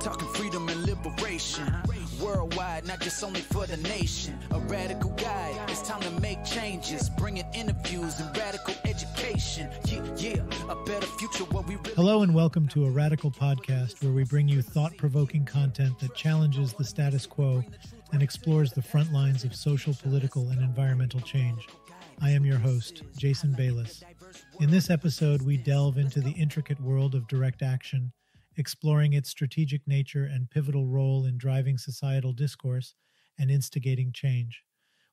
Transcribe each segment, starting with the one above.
talking freedom and liberation. Worldwide, not just only for the nation. A radical guide, it's time to make changes. Bringing interviews and radical education. Yeah, yeah, a better future where we really Hello and welcome to a Radical podcast where we bring you thought provoking content that challenges the status quo and explores the front lines of social, political, and environmental change. I am your host, Jason Bayless. In this episode, we delve into the intricate world of direct action, exploring its strategic nature and pivotal role in driving societal discourse and instigating change.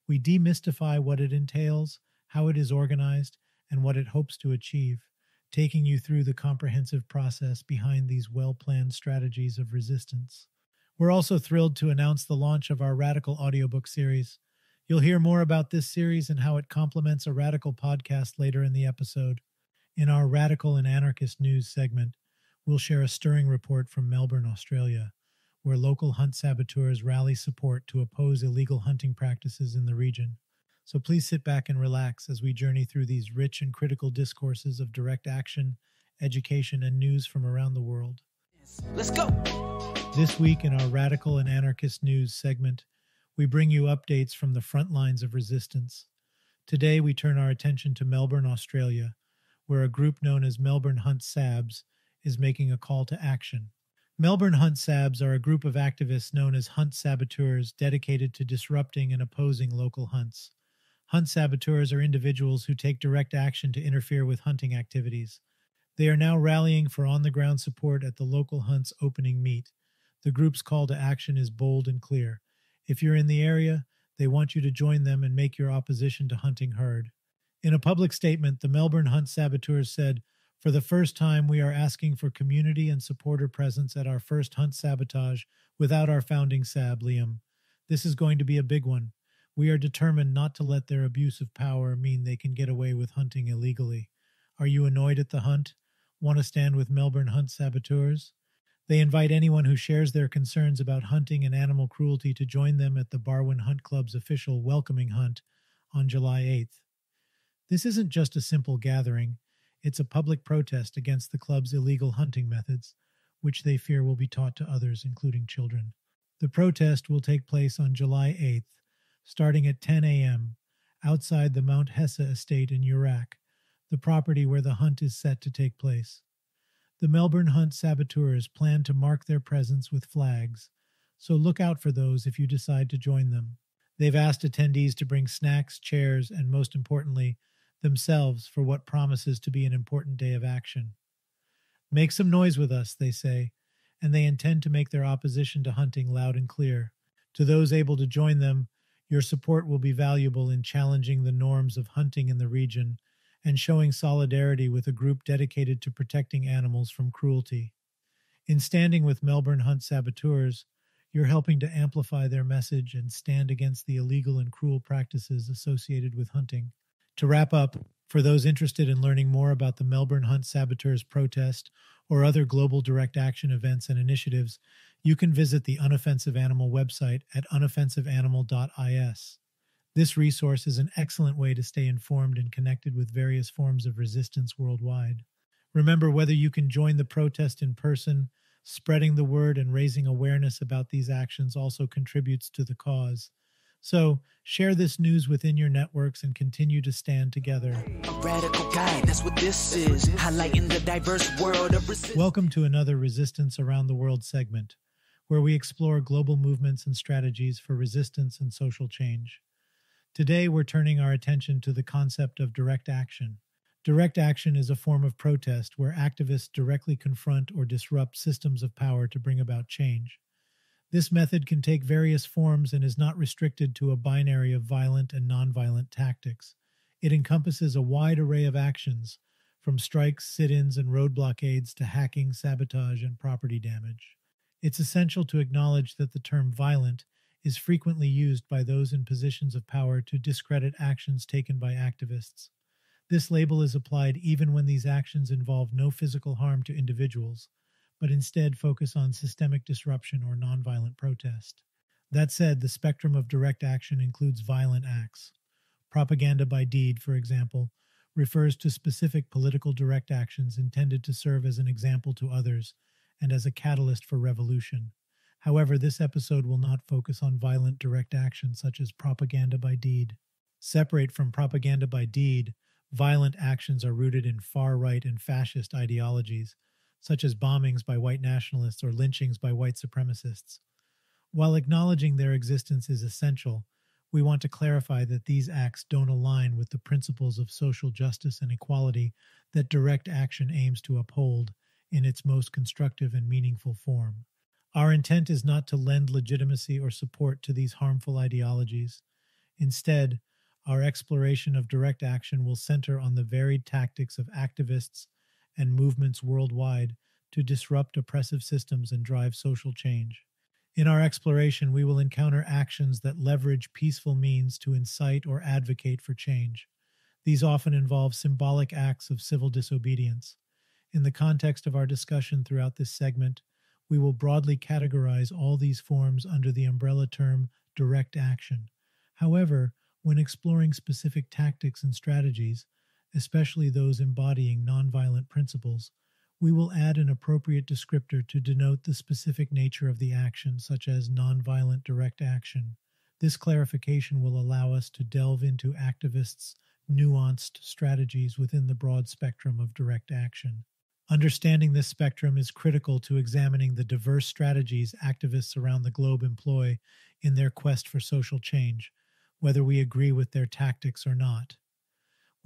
We demystify what it entails, how it is organized, and what it hopes to achieve, taking you through the comprehensive process behind these well planned strategies of resistance. We're also thrilled to announce the launch of our Radical audiobook series. You'll hear more about this series and how it complements a Radical podcast later in the episode. In our Radical and Anarchist News segment, we'll share a stirring report from Melbourne, Australia, where local hunt saboteurs rally support to oppose illegal hunting practices in the region. So please sit back and relax as we journey through these rich and critical discourses of direct action, education, and news from around the world. Let's go. This week in our Radical and Anarchist News segment, we bring you updates from the front lines of resistance. Today, we turn our attention to Melbourne, Australia, where a group known as Melbourne Hunt Sabs is making a call to action. Melbourne Hunt Sabs are a group of activists known as hunt saboteurs dedicated to disrupting and opposing local hunts. Hunt saboteurs are individuals who take direct action to interfere with hunting activities. They are now rallying for on the ground support at the local hunt's opening meet. The group's call to action is bold and clear. If you're in the area, they want you to join them and make your opposition to hunting heard. In a public statement, the Melbourne Hunt Saboteurs said, For the first time, we are asking for community and supporter presence at our first hunt sabotage without our founding Sab, Liam. This is going to be a big one. We are determined not to let their abuse of power mean they can get away with hunting illegally. Are you annoyed at the hunt? Want to stand with Melbourne Hunt Saboteurs? They invite anyone who shares their concerns about hunting and animal cruelty to join them at the Barwon Hunt Club's official welcoming hunt on July 8th. This isn't just a simple gathering, it's a public protest against the club's illegal hunting methods, which they fear will be taught to others, including children. The protest will take place on July 8th, starting at 10 a.m., outside the Mount Hesse estate in Urak, the property where the hunt is set to take place. The Melbourne Hunt saboteurs plan to mark their presence with flags, so look out for those if you decide to join them. They've asked attendees to bring snacks, chairs, and most importantly, themselves for what promises to be an important day of action. Make some noise with us, they say, and they intend to make their opposition to hunting loud and clear. To those able to join them, your support will be valuable in challenging the norms of hunting in the region and showing solidarity with a group dedicated to protecting animals from cruelty. In standing with Melbourne Hunt Saboteurs, you're helping to amplify their message and stand against the illegal and cruel practices associated with hunting. To wrap up, for those interested in learning more about the Melbourne Hunt Saboteurs protest or other global direct action events and initiatives, you can visit the Unoffensive Animal website at unoffensiveanimal.is. This resource is an excellent way to stay informed and connected with various forms of resistance worldwide. Remember, whether you can join the protest in person, spreading the word and raising awareness about these actions also contributes to the cause. So, share this news within your networks and continue to stand together. Radical guide, that's what this is. Highlighting the diverse world of resistance. Welcome to another Resistance Around the World segment, where we explore global movements and strategies for resistance and social change. Today, we're turning our attention to the concept of direct action. Direct action is a form of protest where activists directly confront or disrupt systems of power to bring about change. This method can take various forms and is not restricted to a binary of violent and nonviolent tactics. It encompasses a wide array of actions, from strikes, sit ins, and road blockades to hacking, sabotage, and property damage. It's essential to acknowledge that the term violent is frequently used by those in positions of power to discredit actions taken by activists. This label is applied even when these actions involve no physical harm to individuals, but instead focus on systemic disruption or nonviolent protest. That said, the spectrum of direct action includes violent acts. Propaganda by deed, for example, refers to specific political direct actions intended to serve as an example to others and as a catalyst for revolution. However, this episode will not focus on violent direct action such as propaganda by deed. Separate from propaganda by deed, violent actions are rooted in far right and fascist ideologies, such as bombings by white nationalists or lynchings by white supremacists. While acknowledging their existence is essential, we want to clarify that these acts don't align with the principles of social justice and equality that direct action aims to uphold in its most constructive and meaningful form. Our intent is not to lend legitimacy or support to these harmful ideologies. Instead, our exploration of direct action will center on the varied tactics of activists and movements worldwide to disrupt oppressive systems and drive social change. In our exploration, we will encounter actions that leverage peaceful means to incite or advocate for change. These often involve symbolic acts of civil disobedience. In the context of our discussion throughout this segment, we will broadly categorize all these forms under the umbrella term direct action. However, when exploring specific tactics and strategies, especially those embodying nonviolent principles, we will add an appropriate descriptor to denote the specific nature of the action, such as nonviolent direct action. This clarification will allow us to delve into activists' nuanced strategies within the broad spectrum of direct action. Understanding this spectrum is critical to examining the diverse strategies activists around the globe employ in their quest for social change, whether we agree with their tactics or not.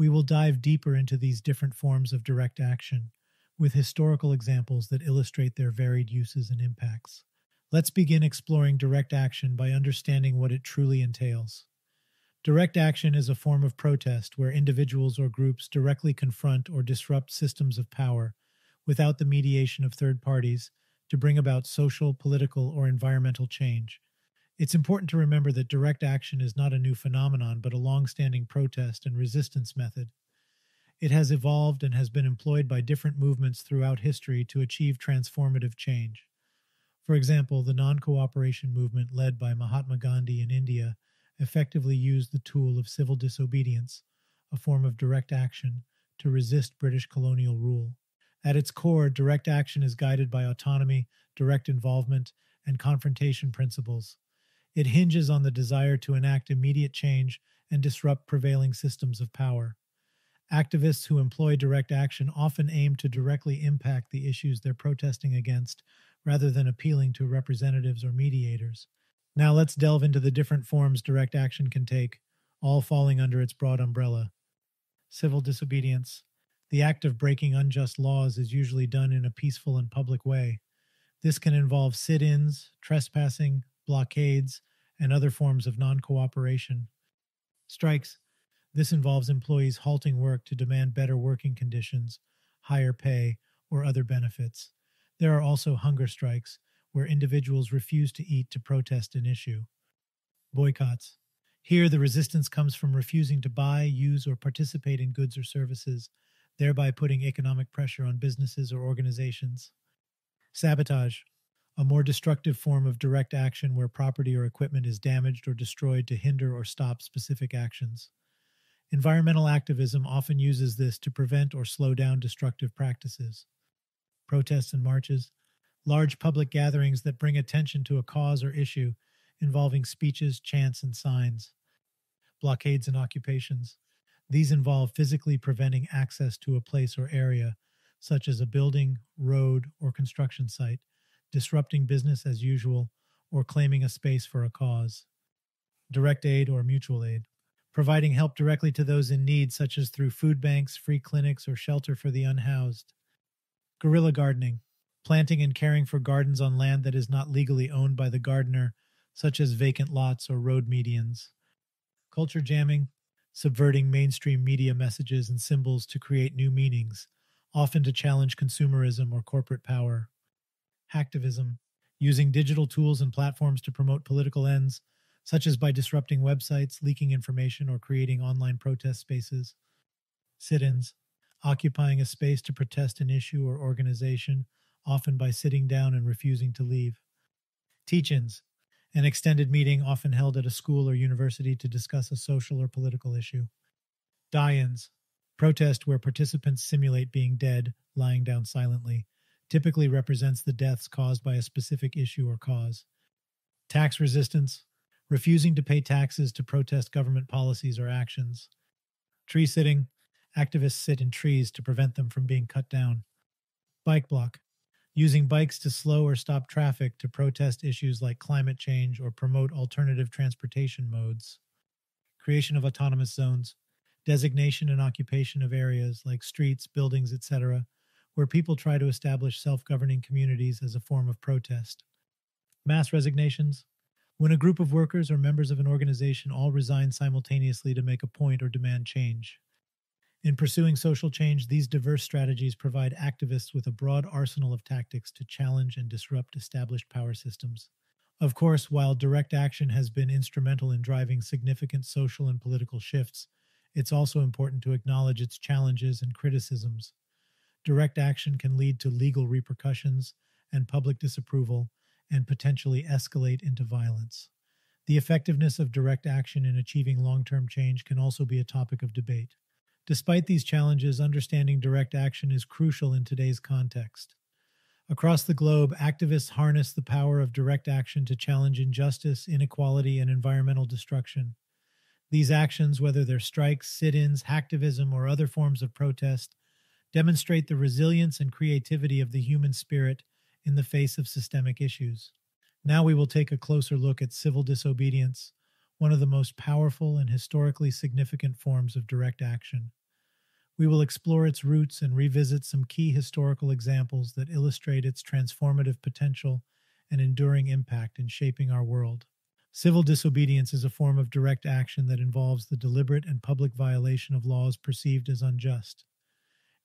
We will dive deeper into these different forms of direct action with historical examples that illustrate their varied uses and impacts. Let's begin exploring direct action by understanding what it truly entails. Direct action is a form of protest where individuals or groups directly confront or disrupt systems of power without the mediation of third parties to bring about social, political, or environmental change. It's important to remember that direct action is not a new phenomenon, but a long standing protest and resistance method. It has evolved and has been employed by different movements throughout history to achieve transformative change. For example, the non cooperation movement led by Mahatma Gandhi in India effectively used the tool of civil disobedience, a form of direct action, to resist British colonial rule. At its core, direct action is guided by autonomy, direct involvement, and confrontation principles. It hinges on the desire to enact immediate change and disrupt prevailing systems of power. Activists who employ direct action often aim to directly impact the issues they're protesting against rather than appealing to representatives or mediators. Now let's delve into the different forms direct action can take, all falling under its broad umbrella. Civil disobedience. The act of breaking unjust laws is usually done in a peaceful and public way. This can involve sit ins, trespassing, blockades, and other forms of non cooperation. Strikes. This involves employees halting work to demand better working conditions, higher pay, or other benefits. There are also hunger strikes, where individuals refuse to eat to protest an issue. Boycotts. Here, the resistance comes from refusing to buy, use, or participate in goods or services, thereby putting economic pressure on businesses or organizations. Sabotage. A more destructive form of direct action where property or equipment is damaged or destroyed to hinder or stop specific actions. Environmental activism often uses this to prevent or slow down destructive practices. Protests and marches, large public gatherings that bring attention to a cause or issue involving speeches, chants, and signs. Blockades and occupations. These involve physically preventing access to a place or area, such as a building, road, or construction site, disrupting business as usual, or claiming a space for a cause. Direct aid or mutual aid providing help directly to those in need, such as through food banks, free clinics, or shelter for the unhoused. Guerrilla gardening, planting and caring for gardens on land that is not legally owned by the gardener, such as vacant lots or road medians. Culture jamming, subverting mainstream media messages and symbols to create new meanings, often to challenge consumerism or corporate power. Hacktivism, using digital tools and platforms to promote political ends, such as by disrupting websites, leaking information, or creating online protest spaces. Sit ins, occupying a space to protest an issue or organization, often by sitting down and refusing to leave. Teach ins, an extended meeting often held at a school or university to discuss a social or political issue. Die ins, protest where participants simulate being dead, lying down silently, typically represents the deaths caused by a specific issue or cause. Tax resistance, refusing to pay taxes to protest government policies or actions. Tree sitting, activists sit in trees to prevent them from being cut down. Bike block, using bikes to slow or stop traffic to protest issues like climate change or promote alternative transportation modes. Creation of autonomous zones, designation and occupation of areas like streets, buildings, etc., where people try to establish self governing communities as a form of protest. Mass resignations, when a group of workers or members of an organization all resign simultaneously to make a point or demand change. In pursuing social change, these diverse strategies provide activists with a broad arsenal of tactics to challenge and disrupt established power systems. Of course, while direct action has been instrumental in driving significant social and political shifts, it's also important to acknowledge its challenges and criticisms. Direct action can lead to legal repercussions and public disapproval and potentially escalate into violence. The effectiveness of direct action in achieving long term change can also be a topic of debate. Despite these challenges, understanding direct action is crucial in today's context. Across the globe, activists harness the power of direct action to challenge injustice, inequality, and environmental destruction. These actions, whether they're strikes, sit ins, hacktivism, or other forms of protest, demonstrate the resilience and creativity of the human spirit in the face of systemic issues. Now we will take a closer look at civil disobedience, one of the most powerful and historically significant forms of direct action. We will explore its roots and revisit some key historical examples that illustrate its transformative potential and enduring impact in shaping our world. Civil disobedience is a form of direct action that involves the deliberate and public violation of laws perceived as unjust.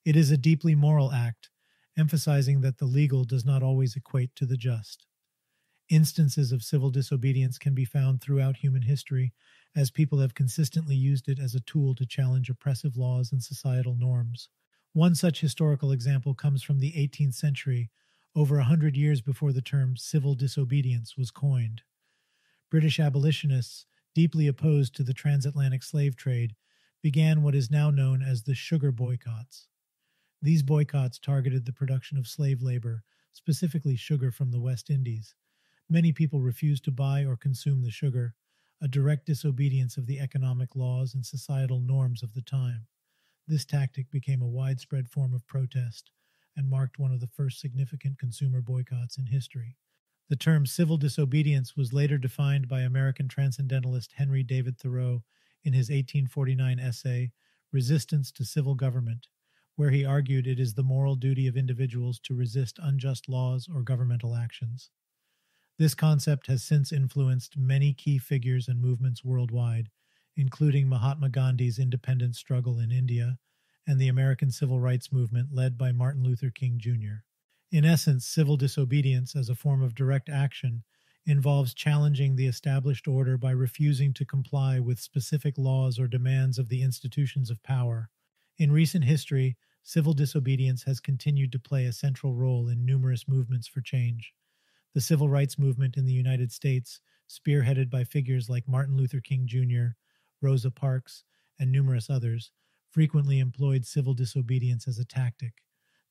It is a deeply moral act, emphasizing that the legal does not always equate to the just. Instances of civil disobedience can be found throughout human history, as people have consistently used it as a tool to challenge oppressive laws and societal norms. One such historical example comes from the 18th century, over a hundred years before the term civil disobedience was coined. British abolitionists, deeply opposed to the transatlantic slave trade, began what is now known as the sugar boycotts. These boycotts targeted the production of slave labor, specifically sugar from the West Indies, Many people refused to buy or consume the sugar, a direct disobedience of the economic laws and societal norms of the time. This tactic became a widespread form of protest and marked one of the first significant consumer boycotts in history. The term civil disobedience was later defined by American transcendentalist Henry David Thoreau in his 1849 essay, Resistance to Civil Government, where he argued it is the moral duty of individuals to resist unjust laws or governmental actions. This concept has since influenced many key figures and movements worldwide, including Mahatma Gandhi's independence struggle in India and the American civil rights movement led by Martin Luther King Jr. In essence, civil disobedience as a form of direct action involves challenging the established order by refusing to comply with specific laws or demands of the institutions of power. In recent history, civil disobedience has continued to play a central role in numerous movements for change. The civil rights movement in the United States, spearheaded by figures like Martin Luther King Jr., Rosa Parks, and numerous others, frequently employed civil disobedience as a tactic.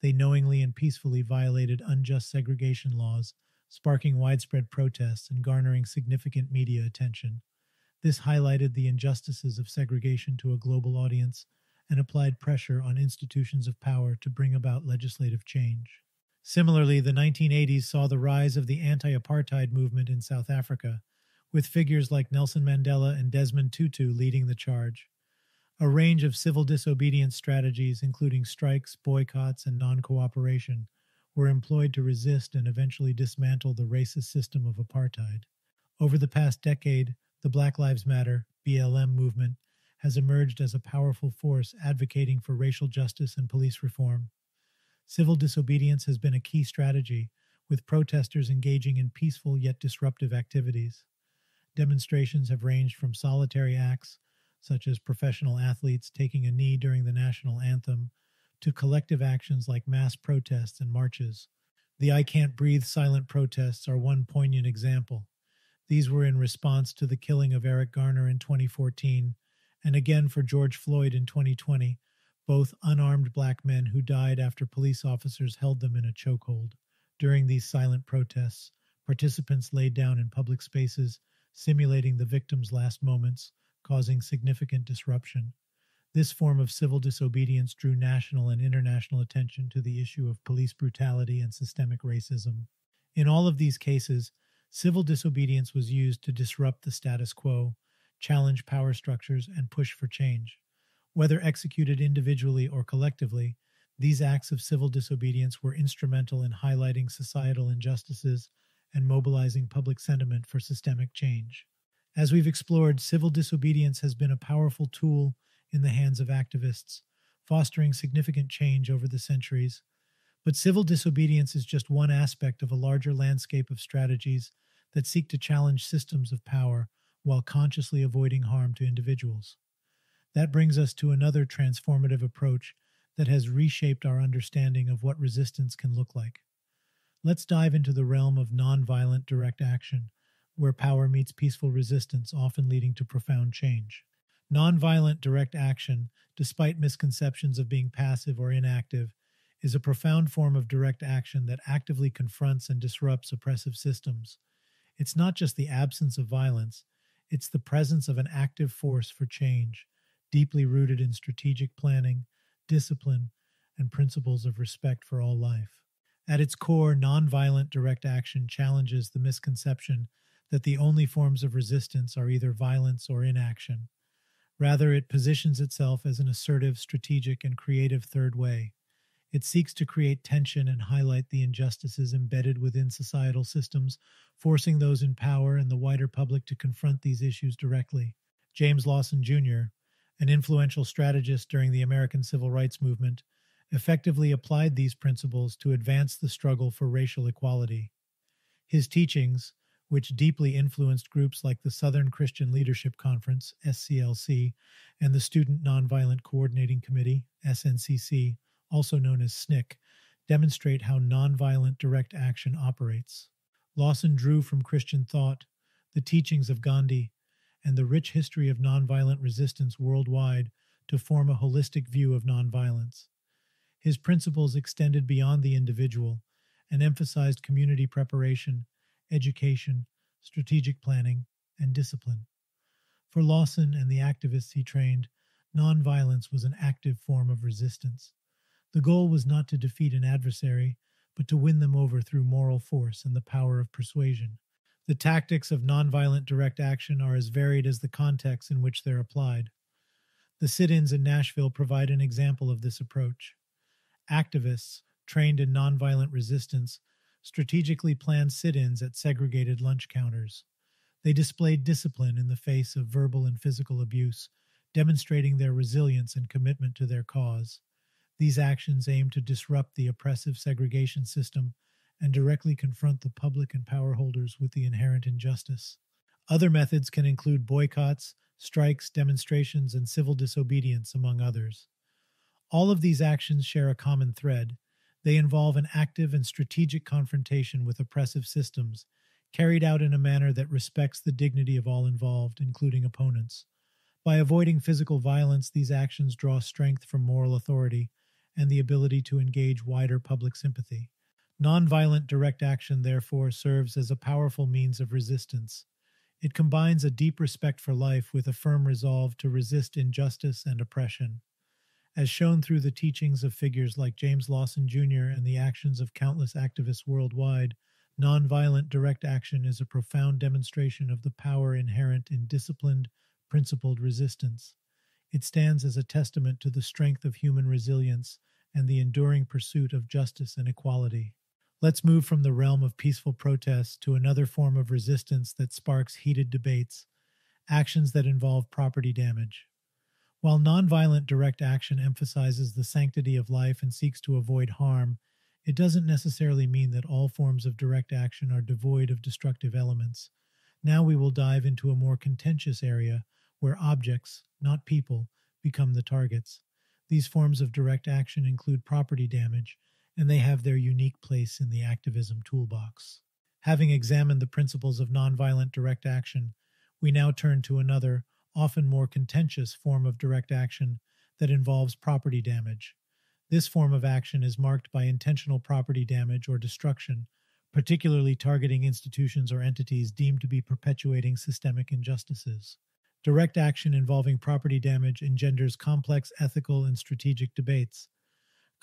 They knowingly and peacefully violated unjust segregation laws, sparking widespread protests and garnering significant media attention. This highlighted the injustices of segregation to a global audience and applied pressure on institutions of power to bring about legislative change. Similarly, the 1980s saw the rise of the anti apartheid movement in South Africa, with figures like Nelson Mandela and Desmond Tutu leading the charge. A range of civil disobedience strategies, including strikes, boycotts, and non cooperation, were employed to resist and eventually dismantle the racist system of apartheid. Over the past decade, the Black Lives Matter BLM movement has emerged as a powerful force advocating for racial justice and police reform. Civil disobedience has been a key strategy, with protesters engaging in peaceful yet disruptive activities. Demonstrations have ranged from solitary acts, such as professional athletes taking a knee during the national anthem, to collective actions like mass protests and marches. The I Can't Breathe silent protests are one poignant example. These were in response to the killing of Eric Garner in 2014 and again for George Floyd in 2020, both unarmed black men who died after police officers held them in a chokehold. During these silent protests, participants laid down in public spaces, simulating the victims' last moments, causing significant disruption. This form of civil disobedience drew national and international attention to the issue of police brutality and systemic racism. In all of these cases, civil disobedience was used to disrupt the status quo, challenge power structures, and push for change. Whether executed individually or collectively, these acts of civil disobedience were instrumental in highlighting societal injustices and mobilizing public sentiment for systemic change. As we've explored, civil disobedience has been a powerful tool in the hands of activists, fostering significant change over the centuries. But civil disobedience is just one aspect of a larger landscape of strategies that seek to challenge systems of power while consciously avoiding harm to individuals. That brings us to another transformative approach that has reshaped our understanding of what resistance can look like. Let's dive into the realm of nonviolent direct action, where power meets peaceful resistance, often leading to profound change. Nonviolent direct action, despite misconceptions of being passive or inactive, is a profound form of direct action that actively confronts and disrupts oppressive systems. It's not just the absence of violence, it's the presence of an active force for change, deeply rooted in strategic planning, discipline, and principles of respect for all life. At its core, nonviolent direct action challenges the misconception that the only forms of resistance are either violence or inaction. Rather, it positions itself as an assertive, strategic, and creative third way. It seeks to create tension and highlight the injustices embedded within societal systems, forcing those in power and the wider public to confront these issues directly. James Lawson Jr., an influential strategist during the American Civil Rights Movement, effectively applied these principles to advance the struggle for racial equality. His teachings, which deeply influenced groups like the Southern Christian Leadership Conference, SCLC, and the Student Nonviolent Coordinating Committee, SNCC, also known as SNCC, demonstrate how nonviolent direct action operates. Lawson drew from Christian thought, the teachings of Gandhi, and the rich history of nonviolent resistance worldwide to form a holistic view of nonviolence. His principles extended beyond the individual and emphasized community preparation, education, strategic planning, and discipline. For Lawson and the activists he trained, nonviolence was an active form of resistance. The goal was not to defeat an adversary, but to win them over through moral force and the power of persuasion. The tactics of nonviolent direct action are as varied as the context in which they're applied. The sit ins in Nashville provide an example of this approach. Activists, trained in nonviolent resistance, strategically planned sit ins at segregated lunch counters. They displayed discipline in the face of verbal and physical abuse, demonstrating their resilience and commitment to their cause. These actions aim to disrupt the oppressive segregation system and directly confront the public and power holders with the inherent injustice. Other methods can include boycotts, strikes, demonstrations, and civil disobedience, among others. All of these actions share a common thread. They involve an active and strategic confrontation with oppressive systems, carried out in a manner that respects the dignity of all involved, including opponents. By avoiding physical violence, these actions draw strength from moral authority and the ability to engage wider public sympathy. Nonviolent direct action, therefore, serves as a powerful means of resistance. It combines a deep respect for life with a firm resolve to resist injustice and oppression. As shown through the teachings of figures like James Lawson Jr. and the actions of countless activists worldwide, nonviolent direct action is a profound demonstration of the power inherent in disciplined, principled resistance. It stands as a testament to the strength of human resilience and the enduring pursuit of justice and equality. Let's move from the realm of peaceful protest to another form of resistance that sparks heated debates actions that involve property damage. While nonviolent direct action emphasizes the sanctity of life and seeks to avoid harm, it doesn't necessarily mean that all forms of direct action are devoid of destructive elements. Now we will dive into a more contentious area where objects, not people, become the targets. These forms of direct action include property damage, and they have their unique place in the activism toolbox. Having examined the principles of nonviolent direct action, we now turn to another, often more contentious form of direct action that involves property damage. This form of action is marked by intentional property damage or destruction, particularly targeting institutions or entities deemed to be perpetuating systemic injustices. Direct action involving property damage engenders complex ethical and strategic debates.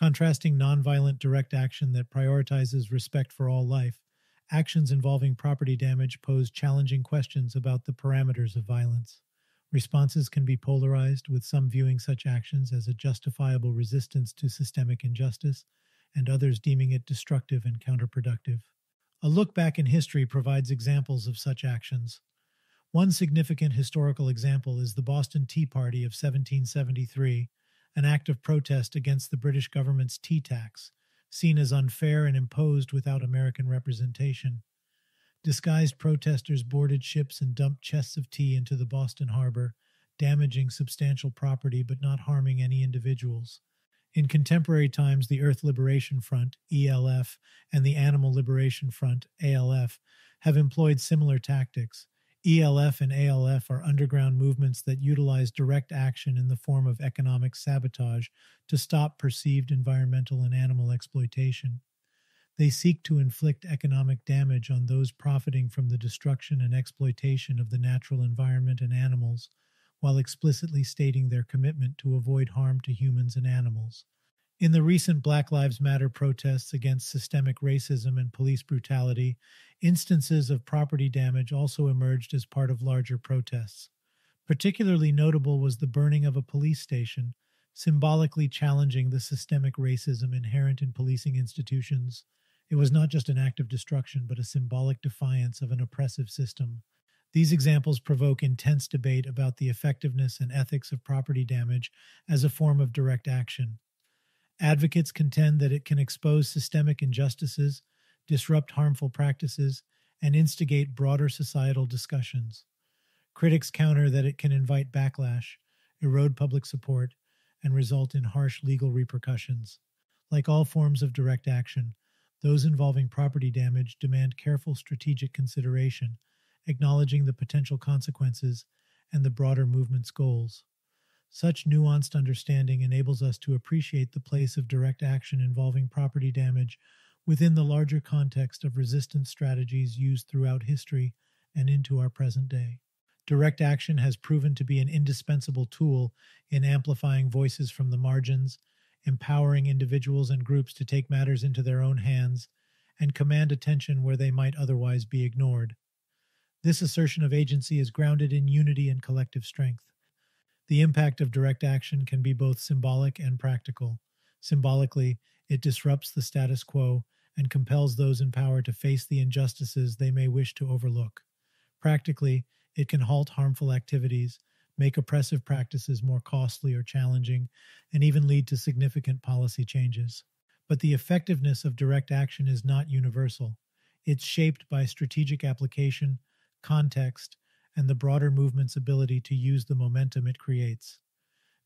Contrasting nonviolent direct action that prioritizes respect for all life, actions involving property damage pose challenging questions about the parameters of violence. Responses can be polarized, with some viewing such actions as a justifiable resistance to systemic injustice, and others deeming it destructive and counterproductive. A look back in history provides examples of such actions. One significant historical example is the Boston Tea Party of 1773, an act of protest against the British government's tea tax, seen as unfair and imposed without American representation. Disguised protesters boarded ships and dumped chests of tea into the Boston harbor, damaging substantial property but not harming any individuals. In contemporary times, the Earth Liberation Front, ELF, and the Animal Liberation Front, ALF, have employed similar tactics. ELF and ALF are underground movements that utilize direct action in the form of economic sabotage to stop perceived environmental and animal exploitation. They seek to inflict economic damage on those profiting from the destruction and exploitation of the natural environment and animals, while explicitly stating their commitment to avoid harm to humans and animals. In the recent Black Lives Matter protests against systemic racism and police brutality, instances of property damage also emerged as part of larger protests. Particularly notable was the burning of a police station, symbolically challenging the systemic racism inherent in policing institutions it was not just an act of destruction, but a symbolic defiance of an oppressive system. These examples provoke intense debate about the effectiveness and ethics of property damage as a form of direct action. Advocates contend that it can expose systemic injustices, disrupt harmful practices, and instigate broader societal discussions. Critics counter that it can invite backlash, erode public support, and result in harsh legal repercussions. Like all forms of direct action, those involving property damage demand careful strategic consideration, acknowledging the potential consequences and the broader movement's goals. Such nuanced understanding enables us to appreciate the place of direct action involving property damage within the larger context of resistance strategies used throughout history and into our present day. Direct action has proven to be an indispensable tool in amplifying voices from the margins empowering individuals and groups to take matters into their own hands and command attention where they might otherwise be ignored. This assertion of agency is grounded in unity and collective strength. The impact of direct action can be both symbolic and practical. Symbolically, it disrupts the status quo and compels those in power to face the injustices they may wish to overlook. Practically, it can halt harmful activities make oppressive practices more costly or challenging, and even lead to significant policy changes. But the effectiveness of direct action is not universal. It's shaped by strategic application, context, and the broader movement's ability to use the momentum it creates.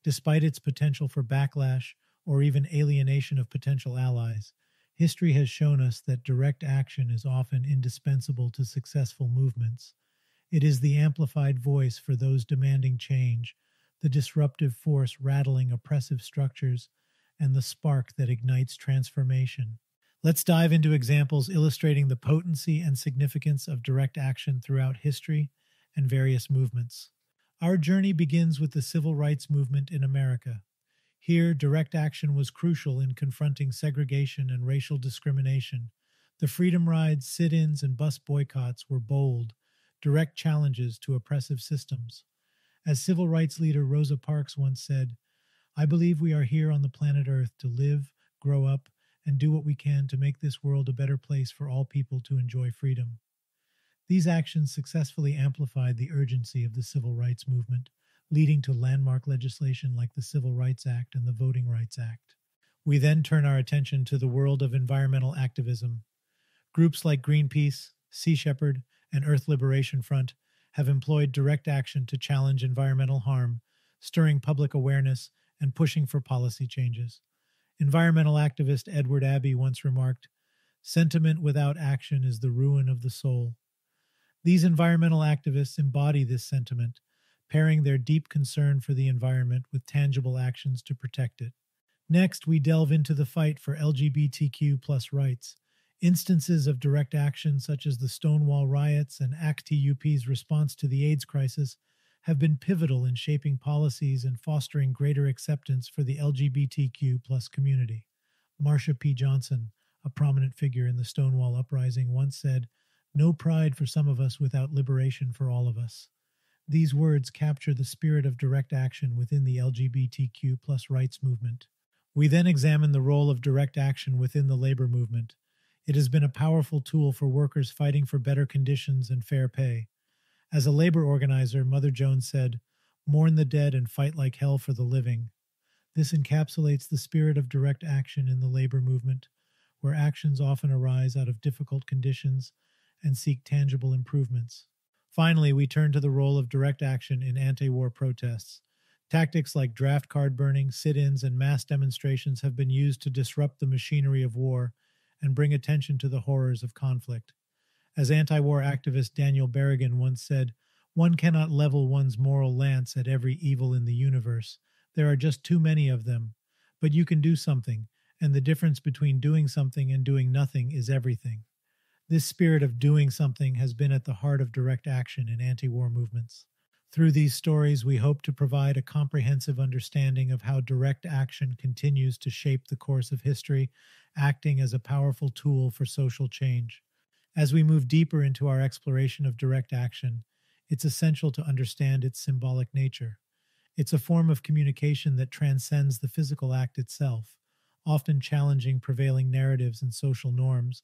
Despite its potential for backlash or even alienation of potential allies, history has shown us that direct action is often indispensable to successful movements it is the amplified voice for those demanding change, the disruptive force rattling oppressive structures, and the spark that ignites transformation. Let's dive into examples illustrating the potency and significance of direct action throughout history and various movements. Our journey begins with the civil rights movement in America. Here, direct action was crucial in confronting segregation and racial discrimination. The freedom rides, sit ins, and bus boycotts were bold, direct challenges to oppressive systems. As civil rights leader Rosa Parks once said, I believe we are here on the planet Earth to live, grow up, and do what we can to make this world a better place for all people to enjoy freedom. These actions successfully amplified the urgency of the civil rights movement, leading to landmark legislation like the Civil Rights Act and the Voting Rights Act. We then turn our attention to the world of environmental activism. Groups like Greenpeace, Sea Shepherd, and Earth Liberation Front have employed direct action to challenge environmental harm, stirring public awareness and pushing for policy changes. Environmental activist Edward Abbey once remarked Sentiment without action is the ruin of the soul. These environmental activists embody this sentiment, pairing their deep concern for the environment with tangible actions to protect it. Next, we delve into the fight for LGBTQ plus rights. Instances of direct action, such as the Stonewall riots and ACT-UP's response to the AIDS crisis, have been pivotal in shaping policies and fostering greater acceptance for the LGBTQ plus community. Marsha P. Johnson, a prominent figure in the Stonewall uprising, once said, No pride for some of us without liberation for all of us. These words capture the spirit of direct action within the LGBTQ plus rights movement. We then examine the role of direct action within the labor movement. It has been a powerful tool for workers fighting for better conditions and fair pay. As a labor organizer, Mother Jones said, Mourn the dead and fight like hell for the living. This encapsulates the spirit of direct action in the labor movement, where actions often arise out of difficult conditions and seek tangible improvements. Finally, we turn to the role of direct action in anti war protests. Tactics like draft card burning, sit ins, and mass demonstrations have been used to disrupt the machinery of war and bring attention to the horrors of conflict. As anti war activist Daniel Berrigan once said, one cannot level one's moral lance at every evil in the universe. There are just too many of them. But you can do something, and the difference between doing something and doing nothing is everything. This spirit of doing something has been at the heart of direct action in anti war movements. Through these stories, we hope to provide a comprehensive understanding of how direct action continues to shape the course of history, acting as a powerful tool for social change. As we move deeper into our exploration of direct action, it's essential to understand its symbolic nature. It's a form of communication that transcends the physical act itself, often challenging prevailing narratives and social norms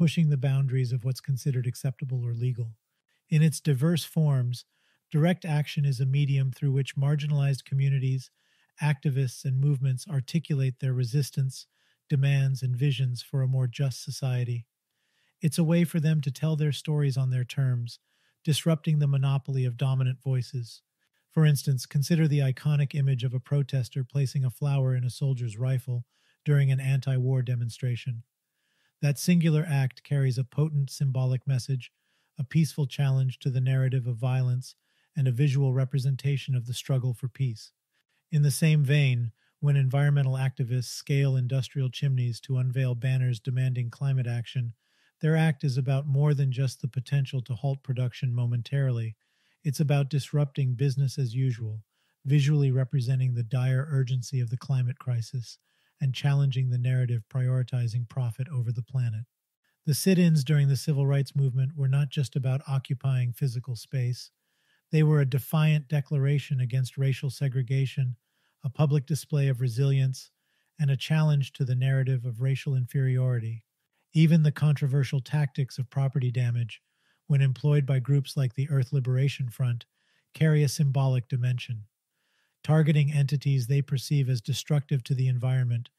pushing the boundaries of what's considered acceptable or legal. In its diverse forms, direct action is a medium through which marginalized communities, activists, and movements articulate their resistance, demands, and visions for a more just society. It's a way for them to tell their stories on their terms, disrupting the monopoly of dominant voices. For instance, consider the iconic image of a protester placing a flower in a soldier's rifle during an anti war demonstration. That singular act carries a potent symbolic message, a peaceful challenge to the narrative of violence, and a visual representation of the struggle for peace. In the same vein, when environmental activists scale industrial chimneys to unveil banners demanding climate action, their act is about more than just the potential to halt production momentarily. It's about disrupting business as usual, visually representing the dire urgency of the climate crisis and challenging the narrative prioritizing profit over the planet. The sit ins during the civil rights movement were not just about occupying physical space, they were a defiant declaration against racial segregation, a public display of resilience, and a challenge to the narrative of racial inferiority. Even the controversial tactics of property damage, when employed by groups like the Earth Liberation Front, carry a symbolic dimension targeting entities they perceive as destructive to the environment,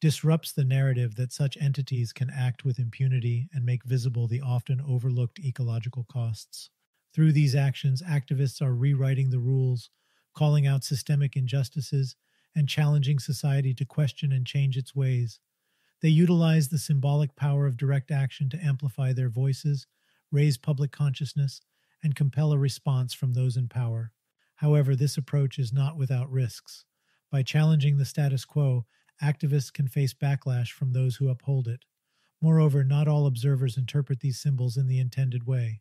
disrupts the narrative that such entities can act with impunity and make visible the often overlooked ecological costs. Through these actions, activists are rewriting the rules, calling out systemic injustices, and challenging society to question and change its ways. They utilize the symbolic power of direct action to amplify their voices, raise public consciousness, and compel a response from those in power. However, this approach is not without risks. By challenging the status quo, activists can face backlash from those who uphold it. Moreover, not all observers interpret these symbols in the intended way.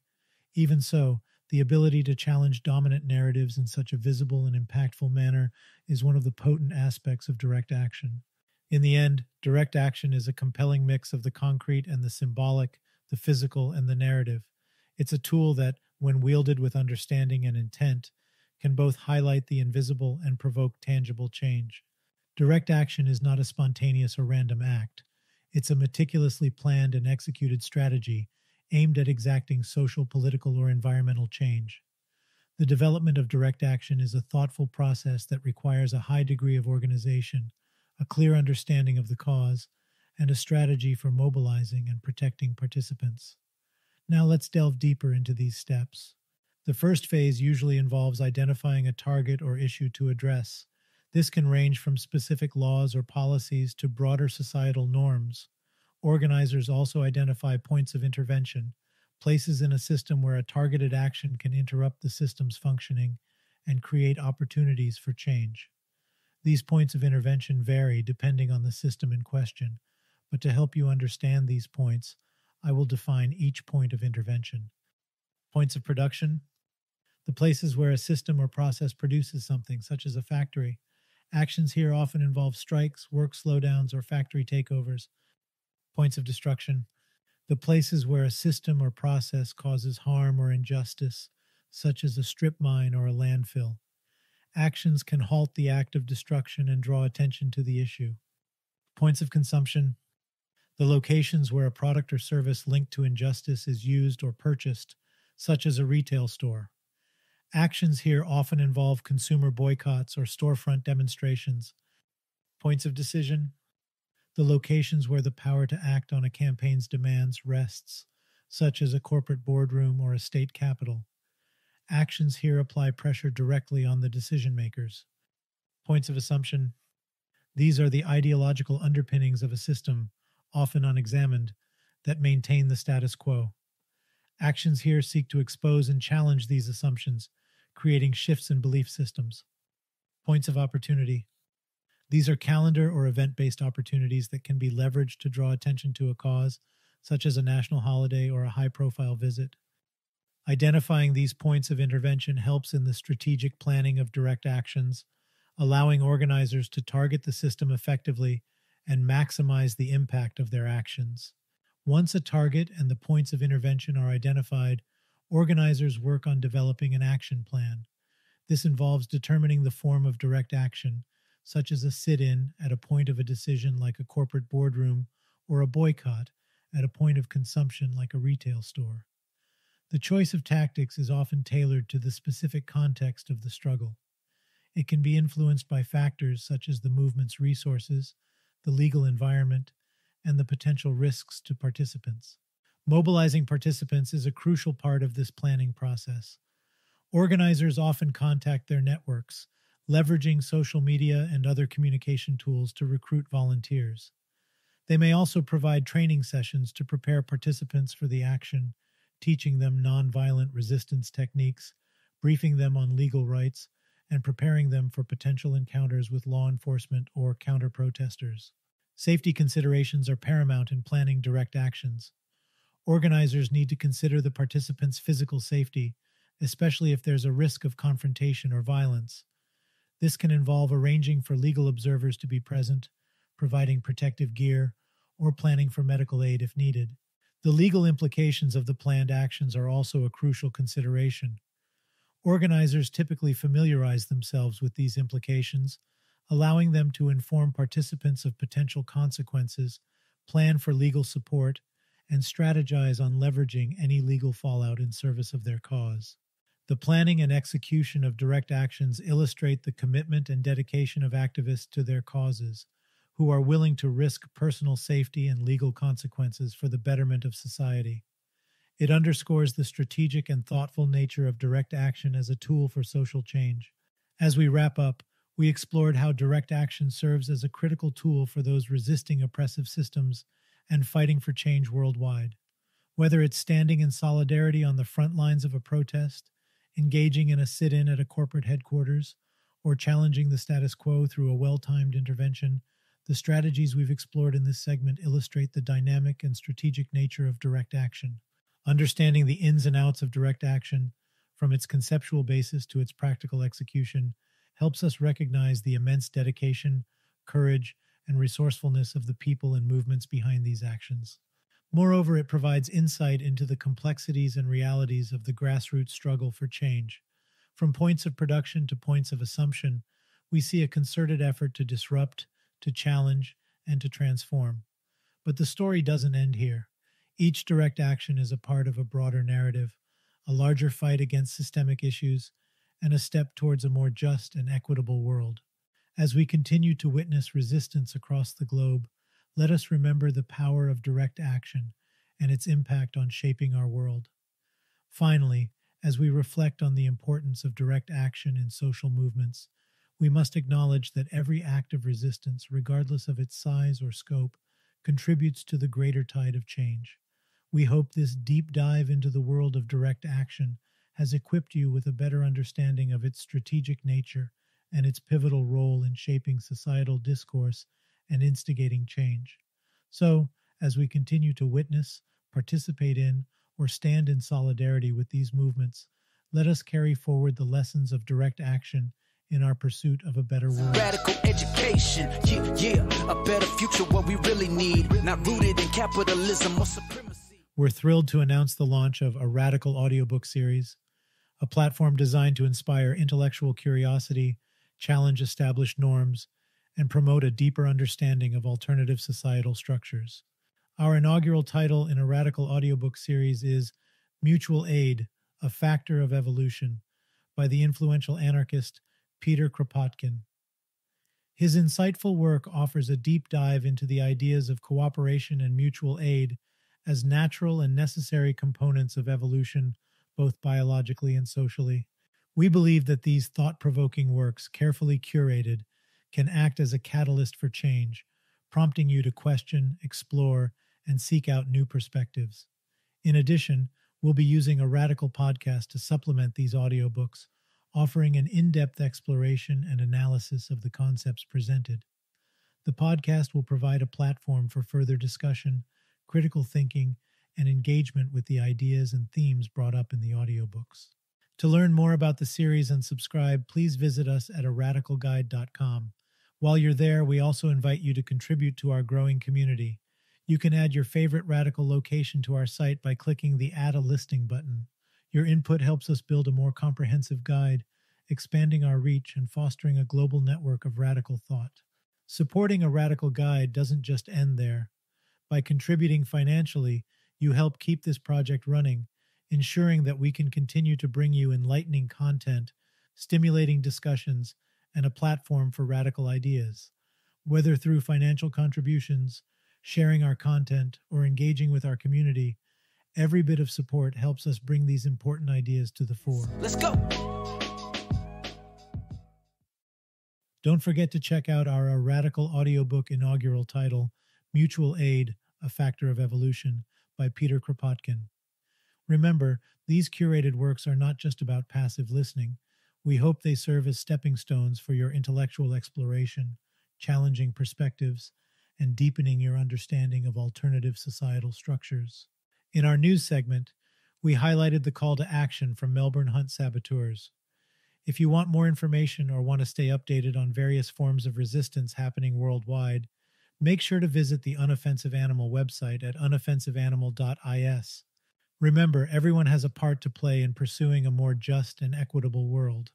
Even so, the ability to challenge dominant narratives in such a visible and impactful manner is one of the potent aspects of direct action. In the end, direct action is a compelling mix of the concrete and the symbolic, the physical and the narrative. It's a tool that, when wielded with understanding and intent, can both highlight the invisible and provoke tangible change. Direct action is not a spontaneous or random act. It's a meticulously planned and executed strategy aimed at exacting social, political, or environmental change. The development of direct action is a thoughtful process that requires a high degree of organization, a clear understanding of the cause, and a strategy for mobilizing and protecting participants. Now let's delve deeper into these steps. The first phase usually involves identifying a target or issue to address. This can range from specific laws or policies to broader societal norms. Organizers also identify points of intervention, places in a system where a targeted action can interrupt the system's functioning, and create opportunities for change. These points of intervention vary depending on the system in question, but to help you understand these points, I will define each point of intervention. Points of production the places where a system or process produces something, such as a factory. Actions here often involve strikes, work slowdowns, or factory takeovers. Points of destruction the places where a system or process causes harm or injustice, such as a strip mine or a landfill. Actions can halt the act of destruction and draw attention to the issue. Points of consumption the locations where a product or service linked to injustice is used or purchased, such as a retail store. Actions here often involve consumer boycotts or storefront demonstrations. Points of decision the locations where the power to act on a campaign's demands rests, such as a corporate boardroom or a state capitol. Actions here apply pressure directly on the decision makers. Points of assumption these are the ideological underpinnings of a system, often unexamined, that maintain the status quo. Actions here seek to expose and challenge these assumptions, creating shifts in belief systems. Points of opportunity these are calendar or event based opportunities that can be leveraged to draw attention to a cause, such as a national holiday or a high profile visit. Identifying these points of intervention helps in the strategic planning of direct actions, allowing organizers to target the system effectively and maximize the impact of their actions. Once a target and the points of intervention are identified, organizers work on developing an action plan. This involves determining the form of direct action such as a sit in at a point of a decision like a corporate boardroom or a boycott at a point of consumption like a retail store. The choice of tactics is often tailored to the specific context of the struggle. It can be influenced by factors such as the movement's resources, the legal environment, and the potential risks to participants. Mobilizing participants is a crucial part of this planning process. Organizers often contact their networks leveraging social media and other communication tools to recruit volunteers. They may also provide training sessions to prepare participants for the action, teaching them nonviolent resistance techniques, briefing them on legal rights, and preparing them for potential encounters with law enforcement or counter protesters. Safety considerations are paramount in planning direct actions. Organizers need to consider the participants' physical safety, especially if there's a risk of confrontation or violence. This can involve arranging for legal observers to be present, providing protective gear, or planning for medical aid if needed. The legal implications of the planned actions are also a crucial consideration. Organizers typically familiarize themselves with these implications, allowing them to inform participants of potential consequences, plan for legal support, and strategize on leveraging any legal fallout in service of their cause. The planning and execution of direct actions illustrate the commitment and dedication of activists to their causes, who are willing to risk personal safety and legal consequences for the betterment of society. It underscores the strategic and thoughtful nature of direct action as a tool for social change. As we wrap up, we explored how direct action serves as a critical tool for those resisting oppressive systems and fighting for change worldwide. Whether it's standing in solidarity on the front lines of a protest, engaging in a sit in at a corporate headquarters, or challenging the status quo through a well timed intervention, the strategies we've explored in this segment illustrate the dynamic and strategic nature of direct action. Understanding the ins and outs of direct action, from its conceptual basis to its practical execution, helps us recognize the immense dedication, courage, and resourcefulness of the people and movements behind these actions. Moreover, it provides insight into the complexities and realities of the grassroots struggle for change. From points of production to points of assumption, we see a concerted effort to disrupt, to challenge, and to transform. But the story doesn't end here. Each direct action is a part of a broader narrative, a larger fight against systemic issues, and a step towards a more just and equitable world. As we continue to witness resistance across the globe, let us remember the power of direct action and its impact on shaping our world. Finally, as we reflect on the importance of direct action in social movements, we must acknowledge that every act of resistance, regardless of its size or scope, contributes to the greater tide of change. We hope this deep dive into the world of direct action has equipped you with a better understanding of its strategic nature and its pivotal role in shaping societal discourse and instigating change. So, as we continue to witness, participate in, or stand in solidarity with these movements, let us carry forward the lessons of direct action in our pursuit of a better world. Radical education, yeah, yeah, a better future, what we really need, not rooted in capitalism or supremacy. We're thrilled to announce the launch of a radical audiobook series, a platform designed to inspire intellectual curiosity, challenge established norms, and promote a deeper understanding of alternative societal structures. Our inaugural title in a radical audiobook series is Mutual Aid A Factor of Evolution by the influential anarchist Peter Kropotkin. His insightful work offers a deep dive into the ideas of cooperation and mutual aid as natural and necessary components of evolution, both biologically and socially. We believe that these thought provoking works, carefully curated, can act as a catalyst for change, prompting you to question, explore, and seek out new perspectives. In addition, we'll be using a radical podcast to supplement these audiobooks offering an in depth exploration and analysis of the concepts presented. The podcast will provide a platform for further discussion, critical thinking, and engagement with the ideas and themes brought up in the audiobooks. To learn more about the series and subscribe, please visit us at aradicalguide.com. While you're there, we also invite you to contribute to our growing community. You can add your favorite radical location to our site by clicking the Add a Listing button. Your input helps us build a more comprehensive guide, expanding our reach and fostering a global network of radical thought. Supporting a radical guide doesn't just end there. By contributing financially, you help keep this project running, ensuring that we can continue to bring you enlightening content, stimulating discussions, and a platform for radical ideas. Whether through financial contributions, sharing our content, or engaging with our community, Every bit of support helps us bring these important ideas to the fore. Let's go. Don't forget to check out our radical audiobook inaugural title, Mutual Aid A Factor of Evolution, by Peter Kropotkin. Remember, these curated works are not just about passive listening. We hope they serve as stepping stones for your intellectual exploration, challenging perspectives, and deepening your understanding of alternative societal structures. In our news segment, we highlighted the call to action from Melbourne Hunt Saboteurs. If you want more information or want to stay updated on various forms of resistance happening worldwide, make sure to visit the Unoffensive Animal website at unoffensiveanimal.is. Remember, everyone has a part to play in pursuing a more just and equitable world.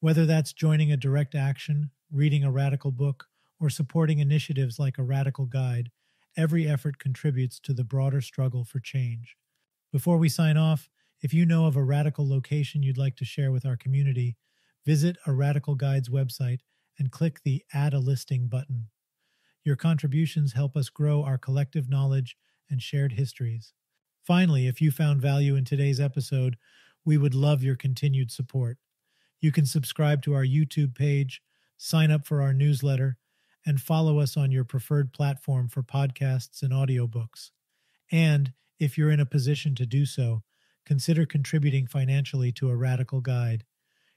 Whether that's joining a direct action, reading a radical book, or supporting initiatives like a radical guide, Every effort contributes to the broader struggle for change. Before we sign off, if you know of a radical location you'd like to share with our community, visit a Radical Guides website and click the Add a Listing button. Your contributions help us grow our collective knowledge and shared histories. Finally, if you found value in today's episode, we would love your continued support. You can subscribe to our YouTube page, sign up for our newsletter, and follow us on your preferred platform for podcasts and audiobooks. And if you're in a position to do so, consider contributing financially to a radical guide.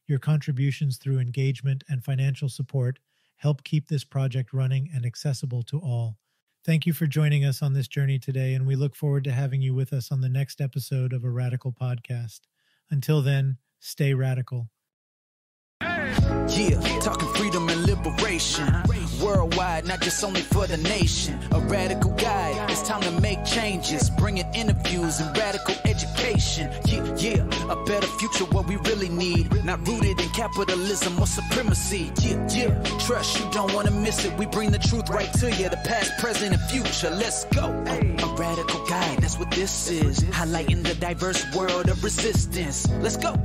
Your contributions through engagement and financial support help keep this project running and accessible to all. Thank you for joining us on this journey today, and we look forward to having you with us on the next episode of a Radical Podcast. Until then, stay radical. Yeah, talking freedom and liberation. Worldwide, not just only for the nation. A radical guide, it's time to make changes. Bringing interviews and radical education. Yeah, yeah, a better future, what we really need. Not rooted in capitalism or supremacy. Yeah, yeah, trust you don't wanna miss it. We bring the truth right to you, the past, present, and future. Let's go. A, a radical guide, that's what this is. Highlighting the diverse world of resistance. Let's go.